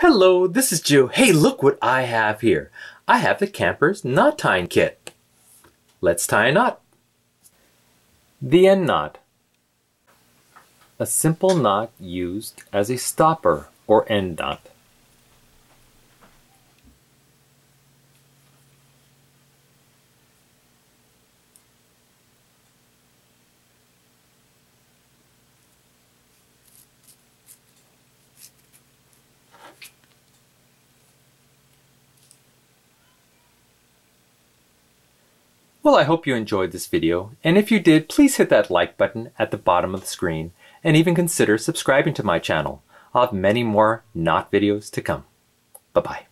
Hello, this is Joe. Hey, look what I have here. I have the Camper's knot tying kit. Let's tie a knot. The end knot. A simple knot used as a stopper or end knot. Well, I hope you enjoyed this video, and if you did, please hit that like button at the bottom of the screen, and even consider subscribing to my channel. I'll have many more knot videos to come. Bye-bye.